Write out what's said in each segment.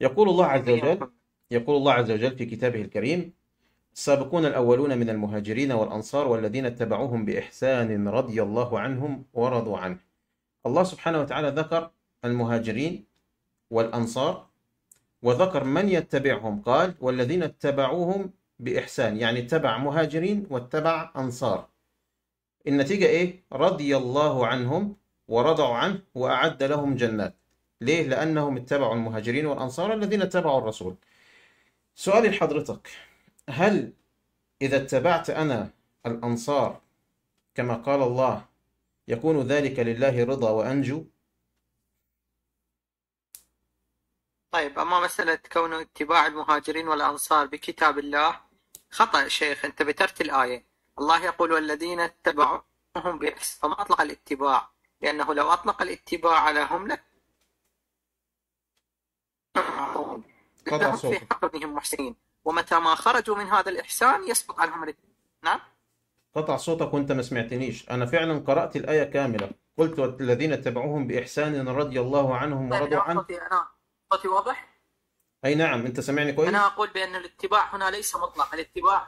يقول الله عز وجل يقول الله عز وجل في كتابه الكريم السابقون الأولون من المهاجرين والأنصار والذين اتبعوهم بإحسان رضي الله عنهم ورضوا عنه. الله سبحانه وتعالى ذكر المهاجرين والأنصار وذكر من يتبعهم قال والذين اتبعوهم بإحسان. يعني اتبع مهاجرين واتبع أنصار. النتيجة إيه؟ رضي الله عنهم ورضوا عنه وأعد لهم جنات. ليه؟ لأنهم اتبعوا المهاجرين والأنصار الذين اتبعوا الرسول. سؤالي لحضرتك هل إذا اتبعت أنا الأنصار كما قال الله يكون ذلك لله رضا وأنجو؟ طيب أما مسألة كون اتباع المهاجرين والأنصار بكتاب الله خطأ شيخ أنت بترت الآية. الله يقول والذين اتبعوهم بإحسان فما أطلق الاتباع لأنه لو أطلق الاتباع عليهم لك قطع لهم في محسنين ومتى ما خرجوا من هذا الإحسان يسقط عنهم نعم؟ قطع صوتك وانت ما سمعتنيش. أنا فعلا قرأت الآية كاملة. قلت والذين اتبعوهم بإحسان رضي الله عنهم طيب ورضوا عنه. صوتي أنا صوتي واضح؟ أي نعم أنت سامعني كويس؟ أنا أقول بأن الاتباع هنا ليس مطلق الاتباع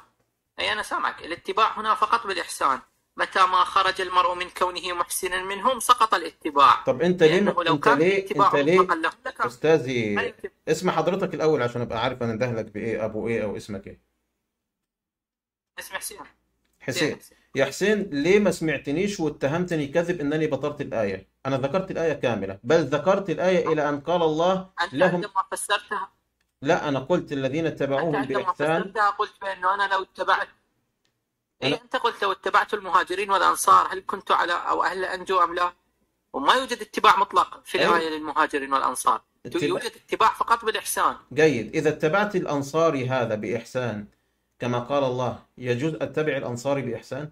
أي أنا سامعك. الاتباع هنا فقط بالإحسان. متى ما خرج المرء من كونه محسنا منهم سقط الاتباع. طب أنت ليه لو أنت كان ليه أنت ليه لكان أستاذي الاتباع- اسم حضرتك الأول عشان أبقى عارف أنا اندهلك بإيه أبو إيه أو اسمك إيه. اسم حسين. حسين. يا حسين ليه ما سمعتنيش واتهمتني كذب إنني بطرت الآية؟ أنا ذكرت الآية كاملة بل ذكرت الآية إلى أن قال الله أنت لهم عندما فسرتها. لا أنا قلت الذين أنت اتبعوهم عندما بإحسان. فسرتها قلت بأنه أنا لو اتبعت. أنا- إيه أنت قلت لو اتبعت المهاجرين والأنصار هل كنت على أو أهل أنجو أم لا؟ وما يوجد اتباع مطلق في أيوة. الآية للمهاجرين والأنصار. اتباع- يوجد اتباع فقط بالإحسان. جيد. إذا اتبعت الأنصاري هذا بإحسان كما قال الله يجوز أتبع الأنصاري بإحسان؟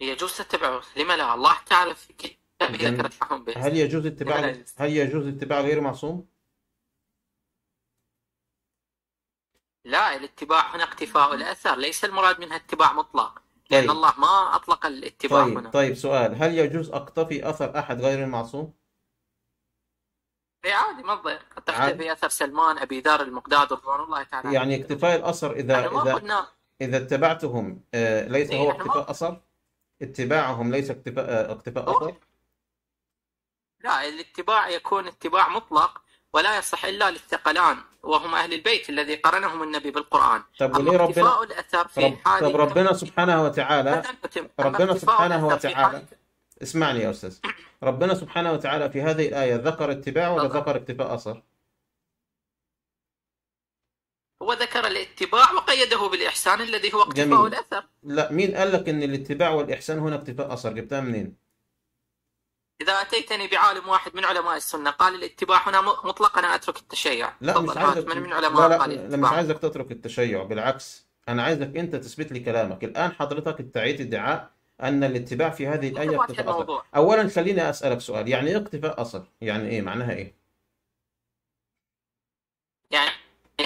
يجوز تتبعه لما لا؟ الله تعالى في كتابه هل يجوز اتباع. هل يجوز اتباع غير معصوم؟ لا الاتباع هنا اقتفاء الأثر ليس المراد منها اتباع مطلق. لأن طيب. الله ما أطلق الاتباع طيب هنا طيب سؤال هل يجوز أقتفي أثر أحد غير المعصوم؟ إيه عادي ما تضير قد. تختفي أثر سلمان أبي ذر المقداد رضوان الله تعالى يعني. اقتفاء الأثر إذا إحنا ما إذا قلنا إذا اتبعتهم آه، ليس إيه، هو إحنا ما- اقتفاء أثر؟ اتباعهم ليس اقتفاء آه، اقتفاء هو- أثر؟ لا الاتباع يكون اتباع مطلق ولا يصح إلا للثقلان وهم أهل البيت الذي قرنهم النبي بالقرآن طب وليه ربنا الأثر في رب حال طب ربنا سبحانه وتعالى ربنا سبحانه وتعالى اسمعني يا أستاذ ربنا سبحانه وتعالى في هذه الآية ذكر اتباع ولا. ذكر اقتفاء أثر؟ هو ذكر الاتباع وقيده بالإحسان الذي هو اقتفاء جميل. الأثر لا مين قال لك إن الاتباع والإحسان هنا اقتفاء أثر جبتها منين إذا أتيتني بعالم واحد من علماء السنة قال الاتباع هنا م- مطلق أنا أترك التشيع. لا مش عايزك من من لا علماء لا قال لا مش عايزك تترك التشيع بالعكس أنا عايزك أنت تثبت لي كلامك. الآن حضرتك ادعيت ادعاء أن الاتباع في هذه واضح اقتفاء الموضوع. اولا خليني أسألك سؤال يعني إيه اقتفاء اثر يعني إيه معناها إيه؟ يعني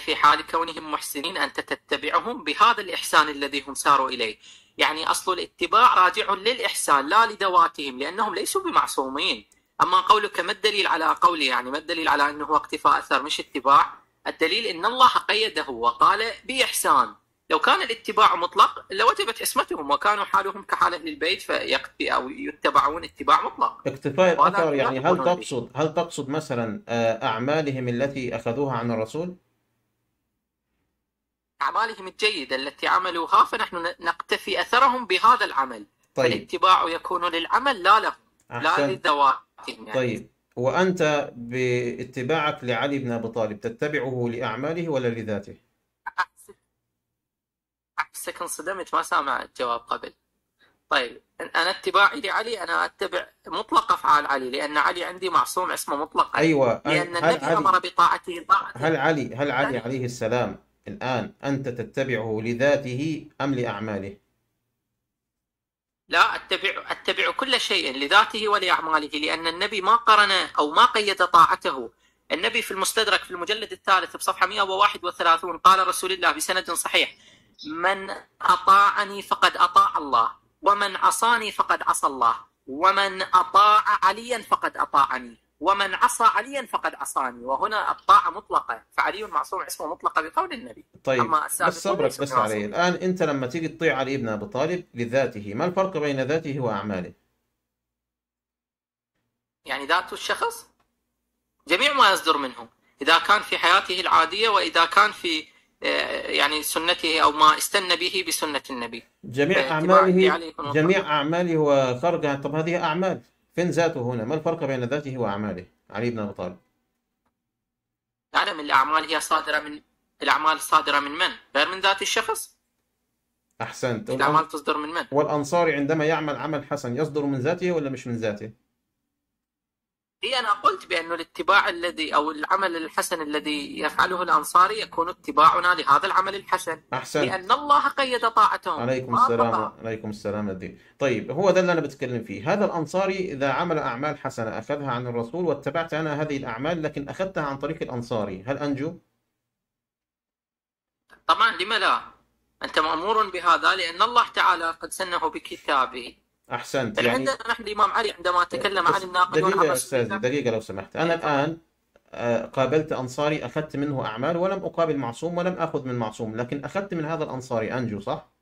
في حال كونهم محسنين أنت تتبعهم بهذا الإحسان الذي هم ساروا إليه. يعني أصل الاتباع راجع للإحسان لا لذواتهم لأنهم ليسوا بمعصومين. أما قولك ما الدليل على قولي يعني ما الدليل على أنه هو اقتفاء أثر مش اتباع؟ الدليل أن الله قيده وقال بإحسان. لو كان الاتباع مطلق لوجبت اسمتهم وكانوا حالهم كحال أهل البيت فيقتفي أو يتبعون اتباع مطلق. اقتفاء الأثر لا يعني هل. تقصد هل تقصد مثلا آه، أعمالهم التي أخذوها عن الرسول؟ أعمالهم الجيدة التي عملوها فنحن نقتفي أثرهم بهذا العمل. طيب. فالاتباع يكون للعمل لا له لا احسن لذواتهم يعني. طيب. وأنت باتباعك لعلي بن أبي طالب تتبعه لأعماله ولا لذاته؟ أحسك أحسك انصدمت ما سامع الجواب قبل. طيب. أنا اتباعي لعلي أنا أتبع مطلق أفعال علي لأن علي عندي معصوم اسمه مطلقا أيوه. لأن هل النبي أمر علي بطاعته طاعة هل علي هل علي يعني عليه السلام؟ الآن أنت تتبعه لذاته أم لأعماله؟ لا أتبع أتبع كل شيء لذاته ولأعماله لأن النبي ما قرن أو ما قيد طاعته النبي في المستدرك في المجلد الثالث بصفحة 131 قال رسول الله بسند صحيح من أطاعني فقد أطاع الله ومن عصاني فقد عصى الله ومن أطاع عليا فقد أطاعني ومن عصى عليا فقد عصاني. وهنا الطاعة مطلقة. فعلي معصوم عصمة مطلقة بقول النبي. طيب أما بس صبرك بس علي. الآن أنت لما تيجي تطيع علي بن أبي طالب لذاته ما الفرق بين ذاته وأعماله؟ يعني ذات الشخص؟ جميع ما يصدر منه إذا كان في حياته العادية وإذا كان في آه، يعني سنته أو ما استنى به بسنة النبي. جميع يكون جميع أعماله وخارج عن طب هذه أعمال. فين ذاته هنا؟ ما الفرق بين ذاته وأعماله؟ علي بن أبي طالب. نعلم الأعمال هي صادرة من الأعمال صادرة من من؟ غير من ذات الشخص. أحسنت. الأعمال تصدر من من؟ والأنصاري عندما يعمل عمل حسن يصدر من ذاته ولا مش من ذاته؟ هي أنا قلت بأن الاتباع الذي أو العمل الحسن الذي يفعله الأنصاري يكون اتباعنا لهذا العمل الحسن. أحسنت. لأن الله قيد طاعتهم. عليكم السلام. عليكم السلام الدين طيب هو ده اللي أنا بتكلم فيه. هذا الأنصاري إذا عمل أعمال حسنة أخذها عن الرسول واتبعت أنا هذه الأعمال لكن أخذتها عن طريق الأنصاري. هل أنجو؟ طبعا لما لا؟ أنت مأمور بهذا لأن الله تعالى قد سنه بكتابه. أحسنت بل يعني عندنا نحن الإمام علي عندما تكلم عن الناقدون دقيقة عن يا الله دقيقة لو سمحت أنا الآن آه، قابلت أنصاري أخذت منه أعمال ولم أقابل معصوم ولم أخذ من معصوم لكن أخذت من هذا الأنصاري أنجو صح؟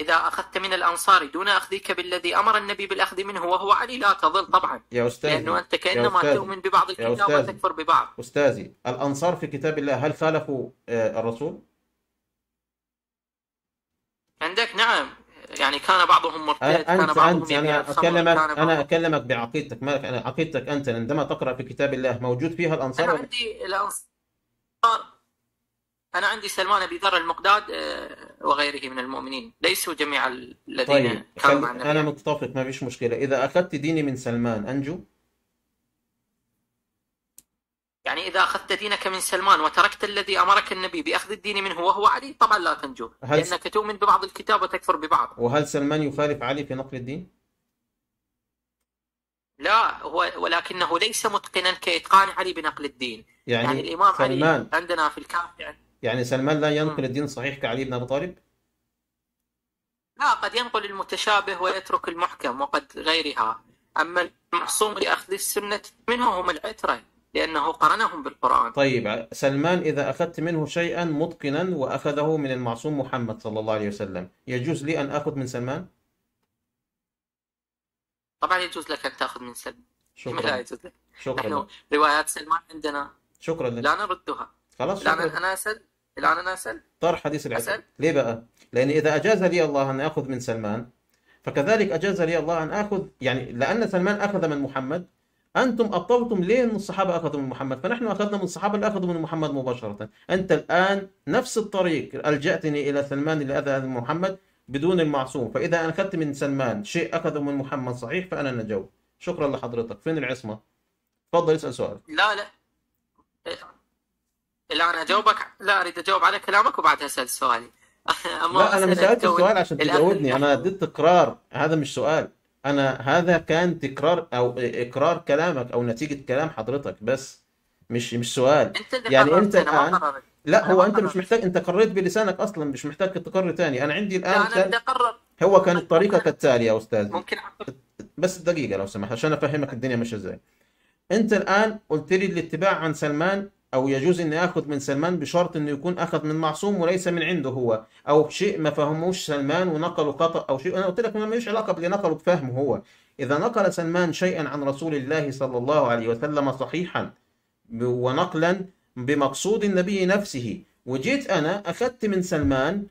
إذا أخذت من الأنصار دون أخذك بالذي أمر النبي بالأخذ منه وهو علي لا تضل طبعا يا أستاذي لأنه أنت كأنما أستاذي. تؤمن ببعض الكتاب. وتكفر ببعض أستاذي الأنصار في كتاب الله هل خالفوا آه، الرسول؟ عندك؟ نعم. يعني كان بعضهم مرتد أنا كان أنت بعضهم أنت يبيع أنا الخمر أكلمك أنا أكلمك بعقيدتك ما أنا عقيدتك أنت عندما تقرأ في كتاب الله موجود فيها الأنصار؟ أنا عندي الأنصار. أنا عندي سلمان أبي ذر المقداد آه، وغيره من المؤمنين. ليسوا جميع الذين طيب كانوا خل... مع النبي. أنا متفق ما فيش مشكلة. إذا أخذت ديني من سلمان أنجو؟ يعني إذا أخذت دينك من سلمان وتركت الذي أمرك النبي بأخذ الدين منه وهو علي طبعا لا تنجو لأنك تؤمن ببعض الكتاب وتكفر ببعض وهل سلمان يخالف علي في نقل الدين؟ لا هو ولكنه ليس متقنا كإتقان علي بنقل الدين يعني يعني الإمام علي سلمان عندنا في الكافي يعني سلمان لا ينقل. الدين صحيح كعلي بن أبي طالب؟ لا قد ينقل المتشابه ويترك المحكم وقد غيرها أما المعصوم لأخذ السنة منه هم العترة لأنه قرنهم بالقرآن. طيب سلمان إذا أخذت منه شيئا متقنا وأخذه من المعصوم محمد صلى الله عليه وسلم يجوز لي أن أخذ من سلمان؟ طبعا يجوز لك أن تأخذ من سلمان. لما لا شكرا يجوز لك. شكرا. نحن روايات سلمان عندنا شكرا لك. لا نردها. خلاص الآن شكرا. أنا أسأل الآن أنا أسأل. طرح حديث العتق أسأل. ليه بقى؟ لأن إذا أجاز لي الله أن آخذ من سلمان فكذلك أجاز لي الله أن آخذ يعني لأن سلمان أخذ من محمد أنتم أبطلتم ليه أن الصحابة أخذوا من محمد؟ فنحن أخذنا من الصحابة اللي أخذوا من محمد مباشرة. أنت الآن نفس الطريق ألجأتني إلى سلمان اللي أخذ من محمد بدون المعصوم. فإذا أنا أخذت من سلمان شيء أخذه من محمد صحيح فأنا نجوت شكرا لحضرتك. فين العصمة؟ تفضل اسأل سؤال. لا لا. الآن أجاوبك. لا أريد أجاوب على كلامك وبعدها أسأل سؤالي. أما لا مسألة سألت كون السؤال عشان تجاوبني. أنا المحمود اديت تكرار. هذا مش سؤال. أنا هذا كان تكرار أو إقرار كلامك أو نتيجة كلام حضرتك بس مش مش سؤال. اللي يعني الآن قررت. لا هو ما أنت مش محتاج أنت قررت بلسانك أصلا مش محتاج تقرر تاني. أنا عندي الآن لا أنا كان بدي أقرر. هو كانت الطريقة ممكن كالتالي يا أستاذي. ممكن أقرر بس دقيقة لو سمحت عشان أفهمك الدنيا ماشية إزاي. أنت الآن قلت لي الاتباع عن سلمان أو يجوز إني آخذ من سلمان بشرط إنه يكون أخذ من معصوم وليس من عنده هو. أو شيء ما فهموش سلمان ونقلوا خطأ أو شيء. أنا قلت لك ما ملوش علاقة باللي نقله بفهمه هو. إذا نقل سلمان شيئا عن رسول الله صلى الله عليه وسلم صحيحا ونقلا بمقصود النبي نفسه. وجيت أنا أخذت من سلمان.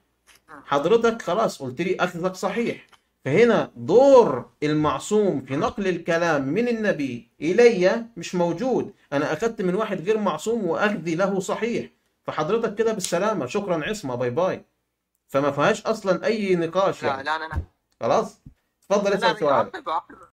حضرتك خلاص قلت لي أخذك صحيح. فهنا دور المعصوم في نقل الكلام من النبي إلي مش موجود. أنا أخذت من واحد غير معصوم وأخذي له صحيح. فحضرتك كده بالسلامة. شكرا عصمة. باي باي. فما فيهاش أصلا أي نقاش لا يعني. لا أنا خلاص؟ تفضل أنا اسأل أعقب